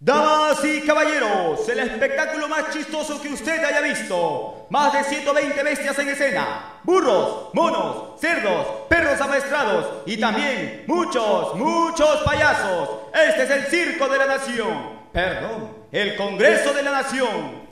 Damas y caballeros, el espectáculo más chistoso que usted haya visto. Más de 120 bestias en escena. Burros, monos, cerdos, perros amaestrados y también muchos, muchos payasos. Este es el Circo de la Nación. Perdón, el Congreso de la Nación.